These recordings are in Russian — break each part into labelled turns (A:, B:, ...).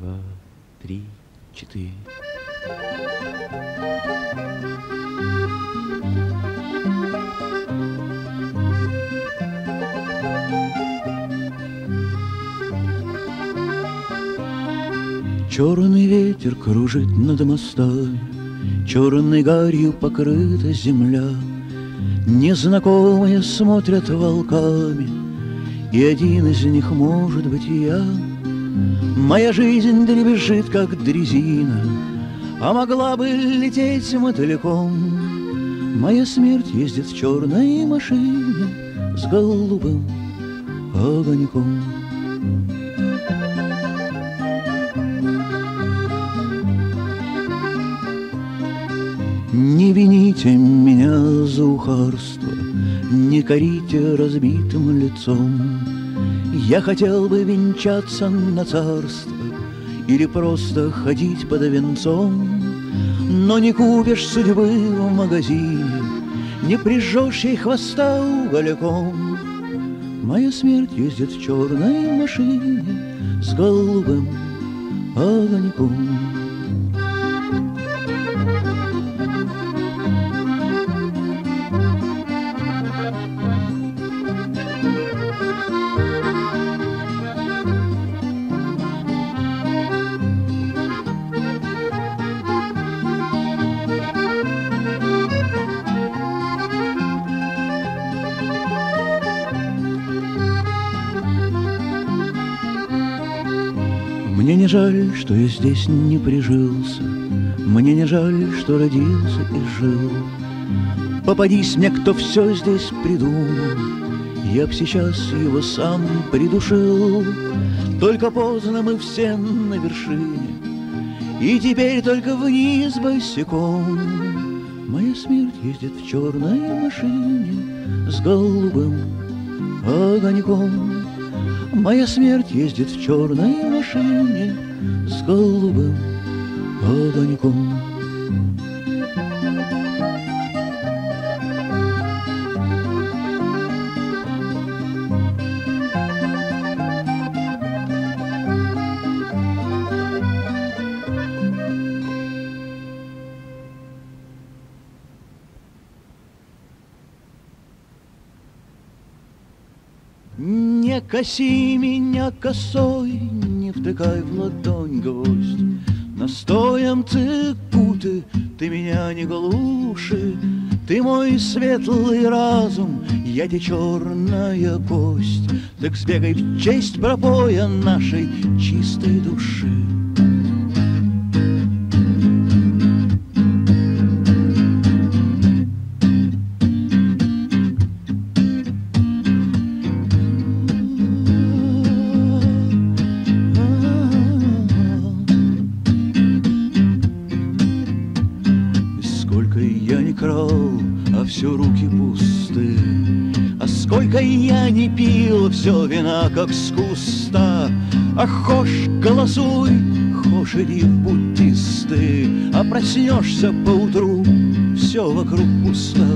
A: два, три, четыре. Черный ветер кружит над мостами, Черной гарью покрыта земля. Незнакомые смотрят волками, И один из них может быть я. Моя жизнь дребезжит, как дрезина, А могла бы лететь мотыльком. Моя смерть ездит в черной машине С голубым огоньком. Не вините меня за ухарство, Не корите разбитым лицом. Я хотел бы венчаться на царство Или просто ходить под венцом, Но не купишь судьбы в магазине, Не прижжешь ей хвоста угольком. Моя смерть ездит в черной машине С голубым огоньком. Жаль, что я здесь не прижился, Мне не жаль, что родился и жил. Попадись мне, кто все здесь придумал, Я б сейчас его сам придушил. Только поздно мы все на вершине, И теперь только вниз босиком. Моя смерть ездит в черной машине С голубым огоньком. Моя смерть ездит в черной машине С голубым огоньком. Не коси меня косой, не втыкай в ладонь гвоздь. Настоем цикуты, ты меня не глуши, Ты мой светлый разум, я те черная кость. Так сбегай в честь пропоя нашей чистой души. Как с куста. А хошь голосуй, хошь иди в буддисты, А проснешься поутру, все вокруг пустота.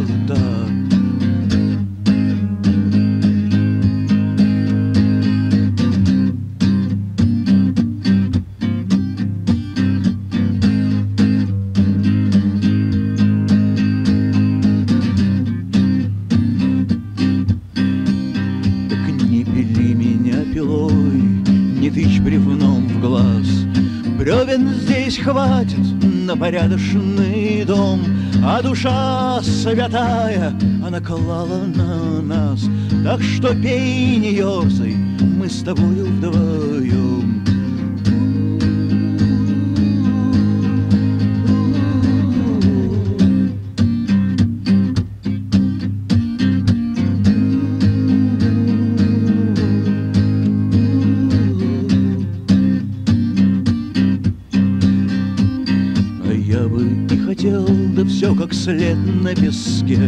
A: Бревном в глаз. Бревен здесь хватит на порядочный дом, А душа святая, она клала на нас. Так что пей, не ерзай, мы с тобою вдвоем. След на песке.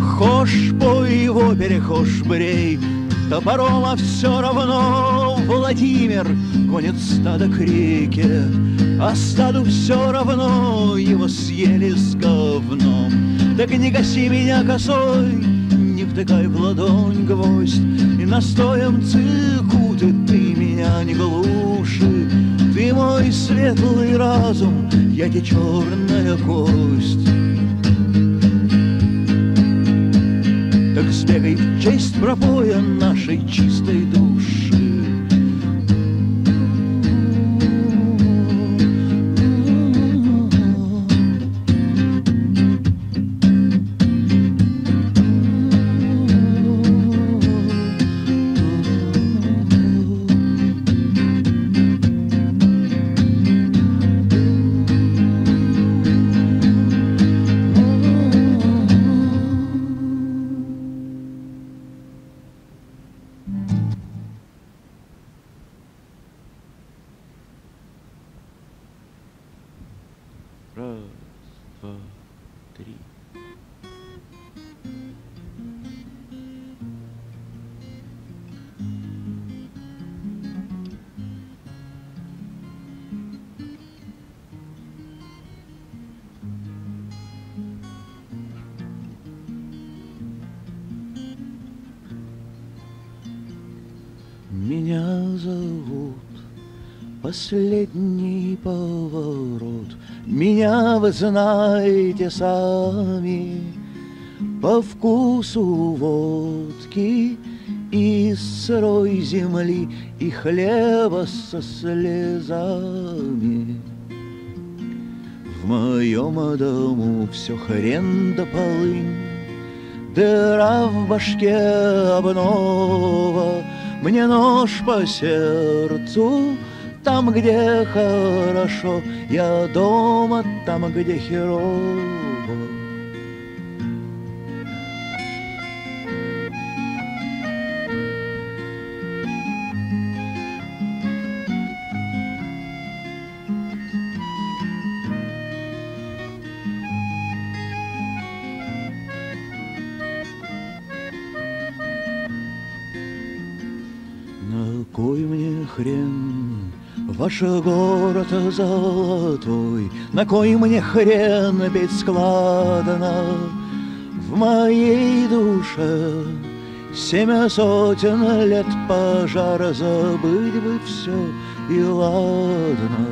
A: Хошь по его перехошь брей, Топором, а все равно Владимир гонит стадо к реке, А стаду все равно его съели с говном. Так не гаси меня косой, не втыкай в ладонь гвоздь, И настоем цикуты ты меня не глуши, Ты светлый разум, я те черная кость. Так сбегай в честь пропоя нашей чистой души. Раз, два, три. Меня зовут Последний поворот Меня вы знаете сами По вкусу водки Из сырой земли И хлеба со слезами. В моем дому все хрен да полынь Дыра в башке обнова. Мне нож по сердцу Там, где хорошо. Я дома, там, где херово Ваш город золотой На кой мне хрен петь складно? В моей душе Семя сотен лет пожара Забыть бы все и ладно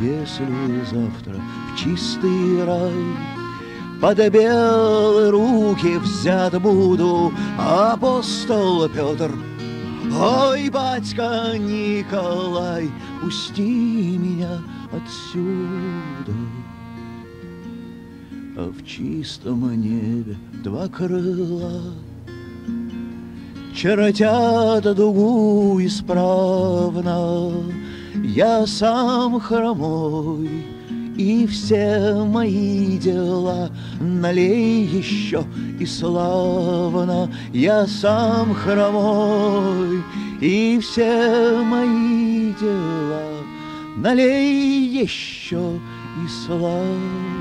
A: Если завтра в чистый рай под белые руки взят буду апостол Петр Ой, батька Николай, пусти меня отсюда. А в чистом небе два крыла Чертят дугу исправно. Я сам хромой, и все мои дела Налей еще и славно Я сам хромой. И все мои дела Налей еще и славно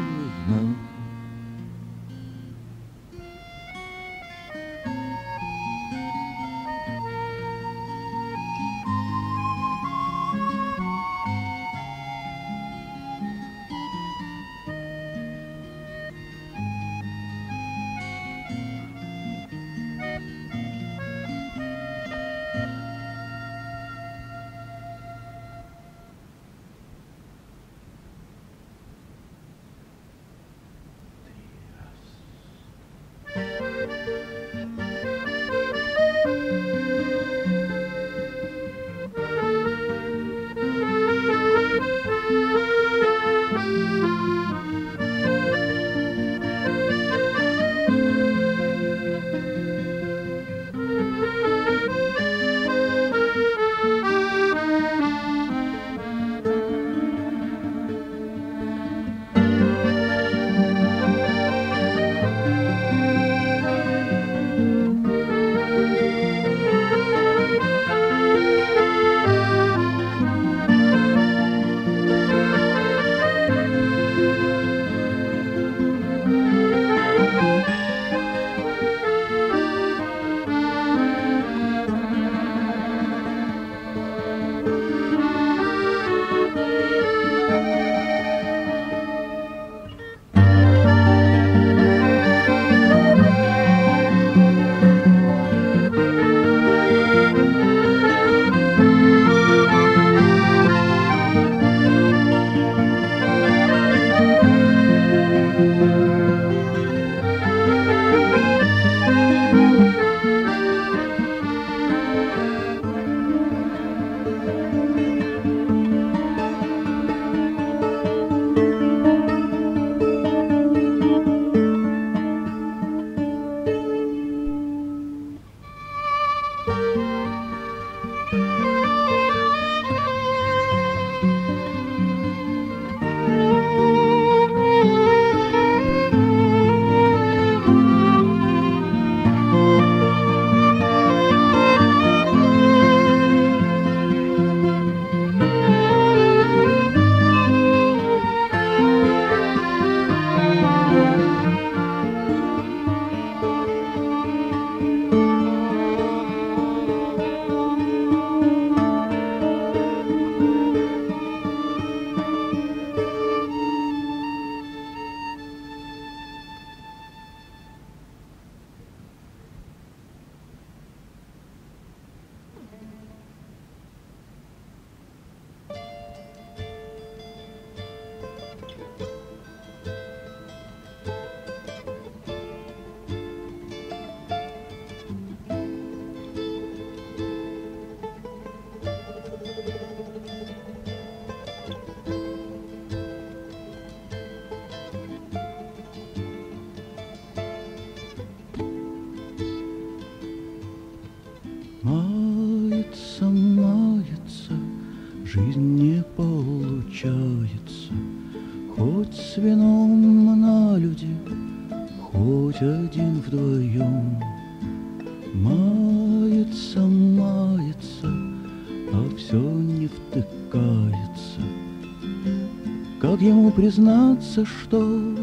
A: признаться, что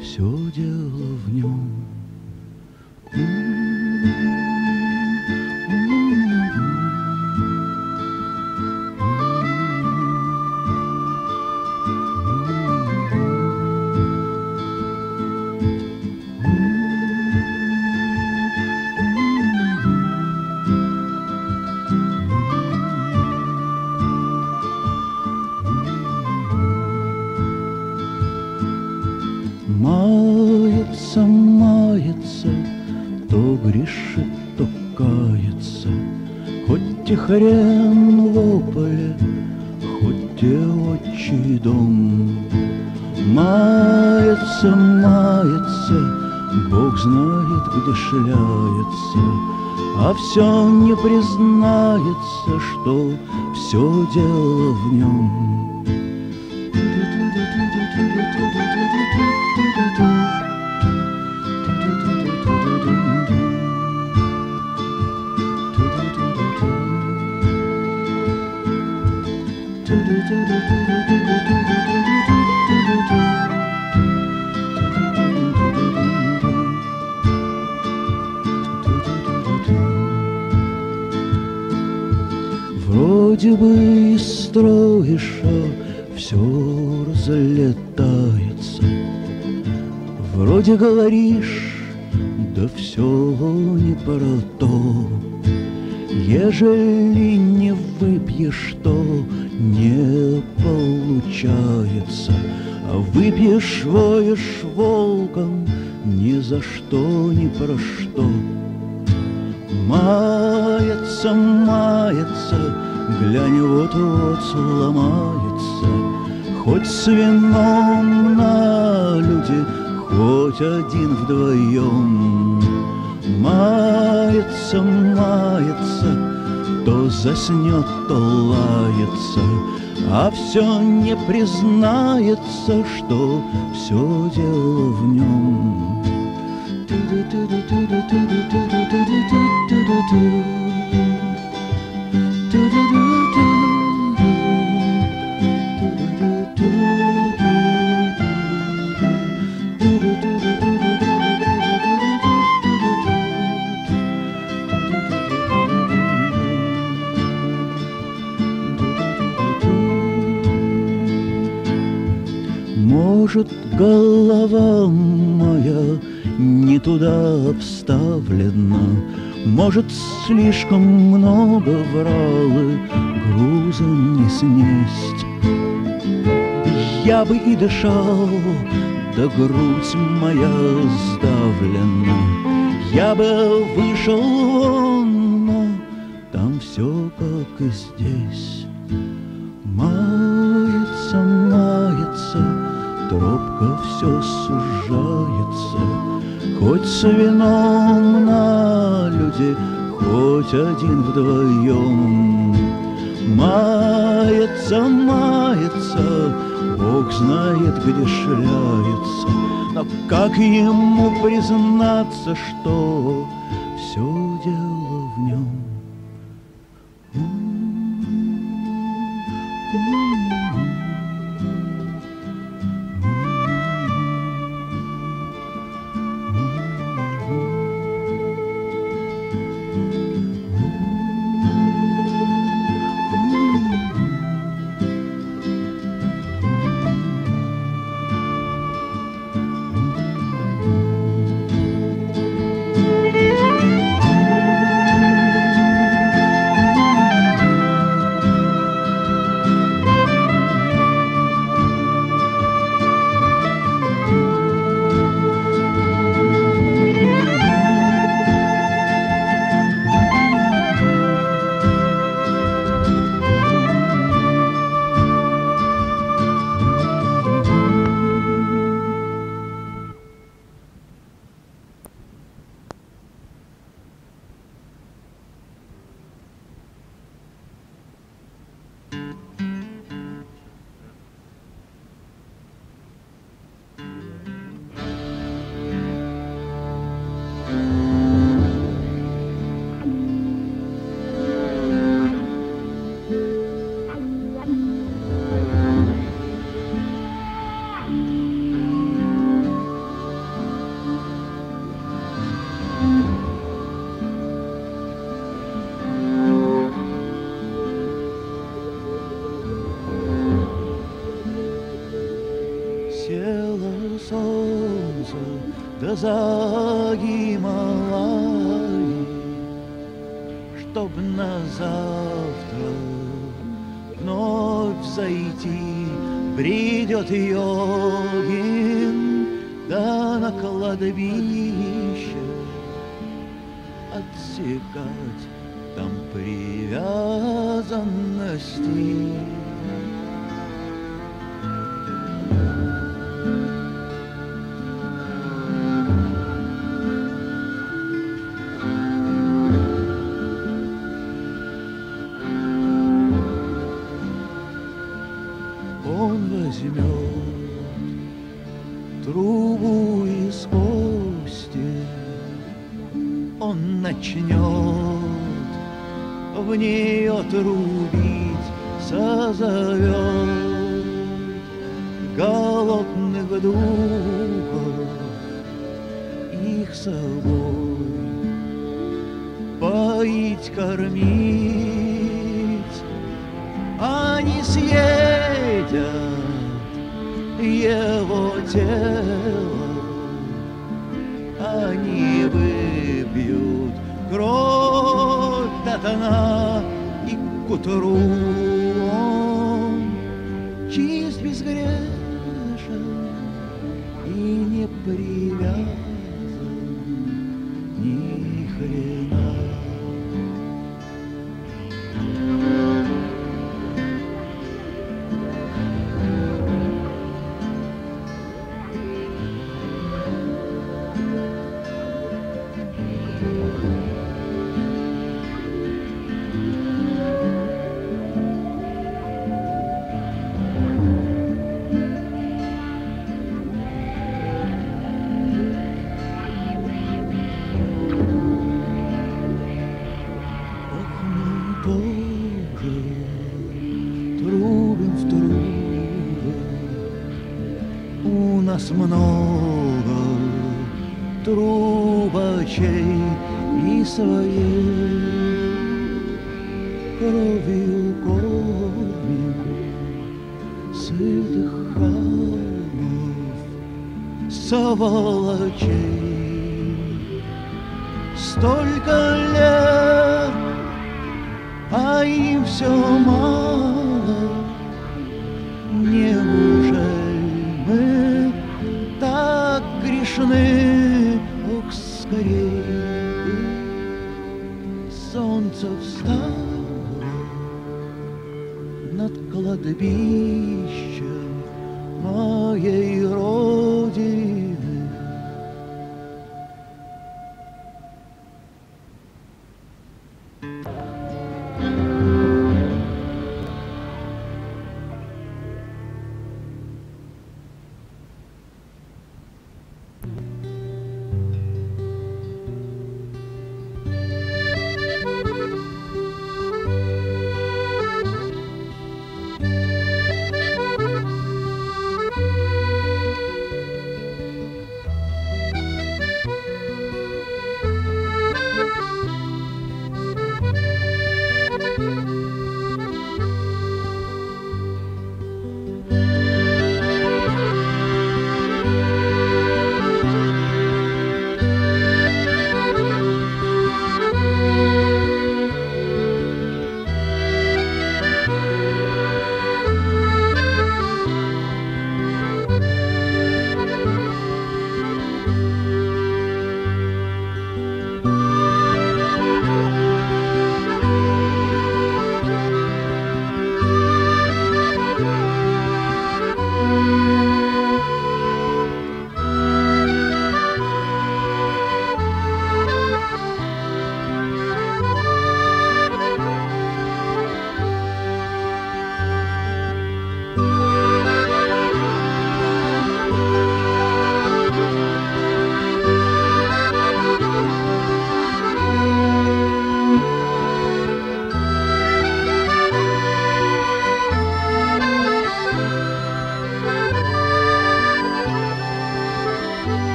A: все дело в нем? Мается, мается, то грешит, то кается, Хоть и хрен в хоть и отчий дом. Мается, мается, Бог знает, где шляется, А все не признается, что все дело в нем. Вроде бы и строишь, а все разлетается. Вроде говоришь, да все не про то. Ежели не выпьешь, то не получается, А выпьешь, воешь волком ни за что, ни про что. Мается, мается, глянь, вот-вот сломается, Хоть с вином на люди, хоть один вдвоем. Мается, мается, то заснет, то лается, А все не признается, что все дело в нем. Может, голова моя не туда обставлена, Может, слишком много врал и грузом не снесть. Я бы и дышал, да грудь моя сдавлена, Я бы вышел вон, но там все как и здесь. Все сужается, Хоть с вином на люди, хоть один вдвоем. Мается, мается, Бог знает, где шляется, Но как ему признаться, что за Гималаи, Чтоб на завтра вновь зайти Бредет йогин, да на кладбище Отсекать там привязанности. Собой поить, кормить, они съедят его тело, они выпьют кровь до дна к утру. Он чист безгрешен и не привязан много трубочей и своей кровью кормим сытых хамов, соволочей. Столько лет, а им все мало.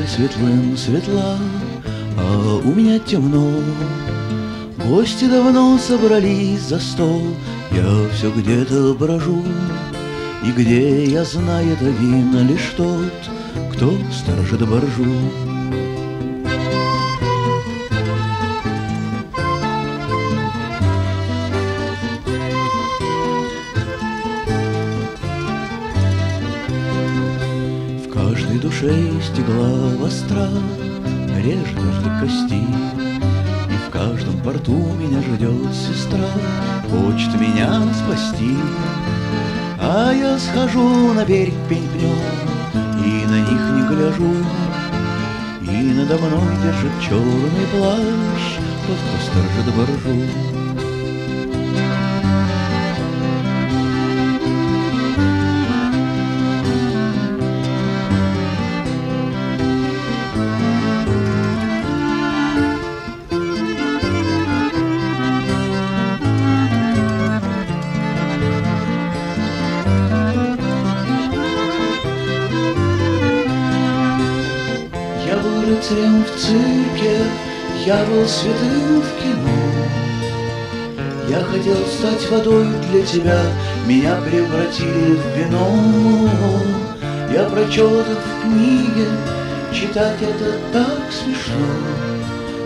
A: Даль светлым светла, а у меня темно. Гости давно собрались за стол, я все где-то брожу, И где я знаю, это вина лишь тот, кто сторожит боржу. Есть игла востра, Режет до кости, И в каждом порту меня ждет сестра, Хочет меня спасти. А я схожу на берег пень-пнем И на них не гляжу, И надо мной держит черный плащ Тот, кто сторожит боржу. Я был святым в кино. Я хотел стать водой для тебя, меня превратили в вино. Я прочел это в книге, читать это так смешно,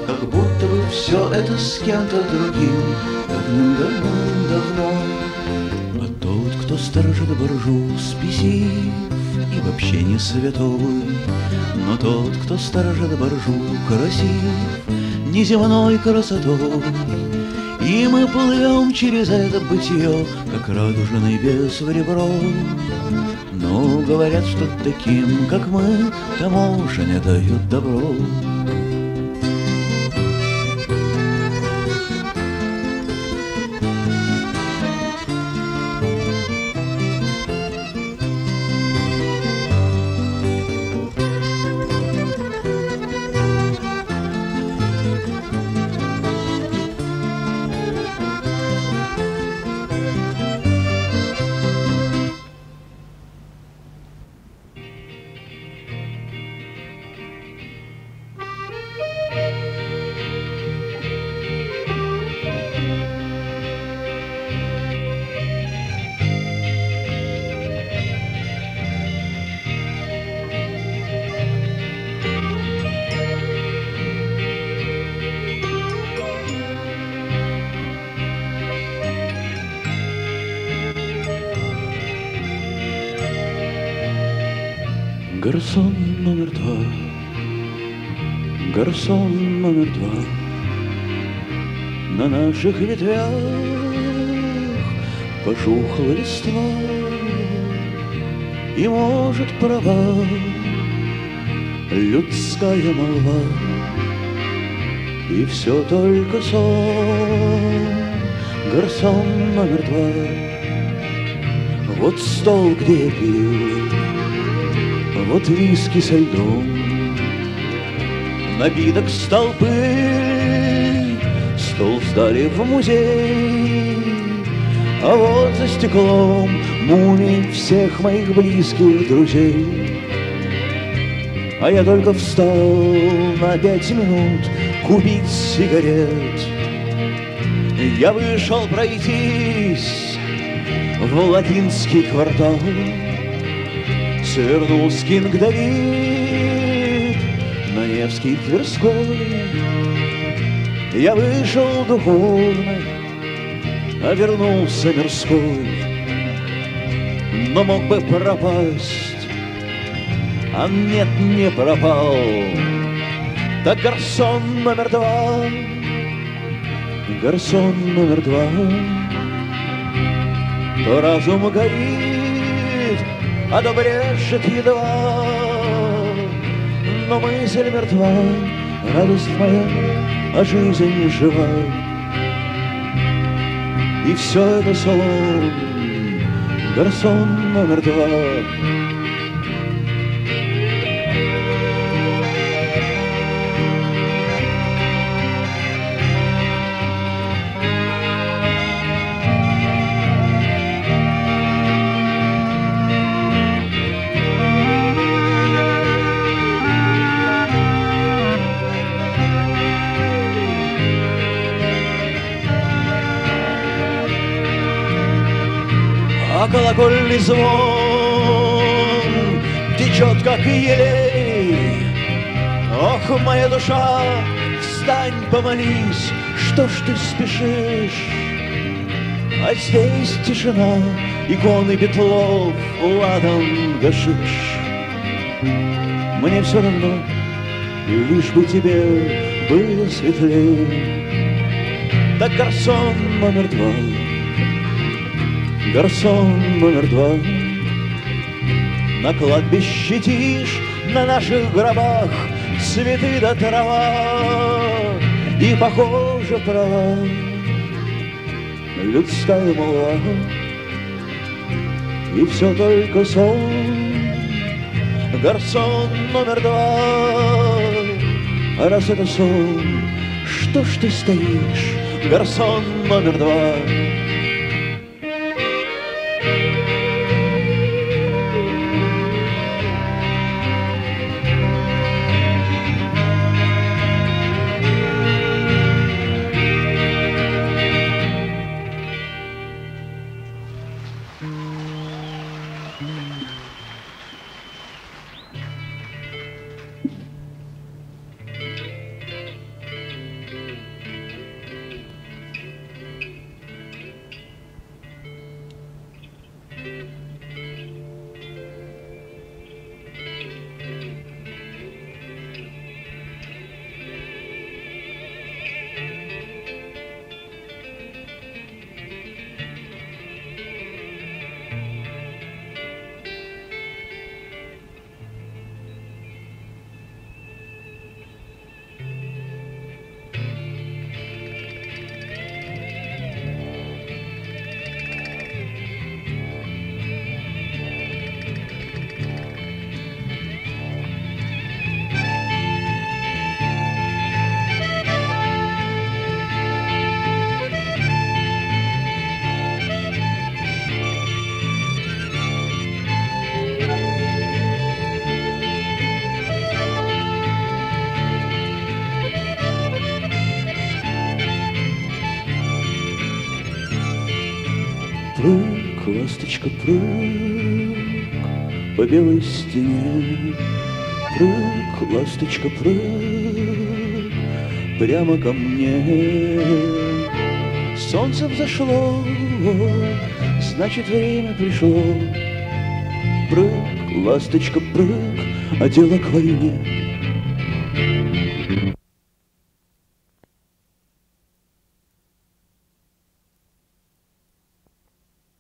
A: Как будто бы все это с кем-то другим давным-давным-давно. А тот, кто сторожит боржу, спесив и вообще не святой, Но тот, кто сторожит боржу, красив неземной красотой. И мы плывем через это бытие, как радужный бес в ребро. Но говорят, что таким, как мы, таможня дают добро. Гарсон номер два, гарсон номер два, На наших ветвях пожухла листва, И может права людская молва, И все только сон, гарсон номер два. Вот стол, где я пил, вот виски со льдом, Напиток стал пыль, Стол сдали в музей, А вот за стеклом Мумий всех моих близких друзей. А я только встал на пять минут Купить сигарет. Я вышел пройтись В латинский квартал, Свернул с Кинг-Давид на Невский Тверской. Я вышел духовно, а вернулся мирской. Но мог бы пропасть, а нет, не пропал. Так гарсон номер два, гарсон номер два, то разум горит, то брешет едва. Но мысль мертва, радость моя, а жизнь жива. И все это сон, гарсон номер два. Колокольный звон Течет, как елей Ох, моя душа, встань, помолись Что ж ты спешишь? А здесь тишина, иконы Петлов, ладан гашиш. Мне все равно, лишь бы тебе было светлее. Так гарсон номер два, гарсон номер два, На кладбище тишь, на наших гробах Цветы да трава, и похоже права людская молва, И все только сон, гарсон номер два. А раз это сон, что ж ты стоишь, гарсон номер два? Ласточка, прыг по белой стене. Прыг, ласточка, прыг прямо ко мне. Солнце взошло, значит, время пришло. Прыг, ласточка, прыг, а дело к войне.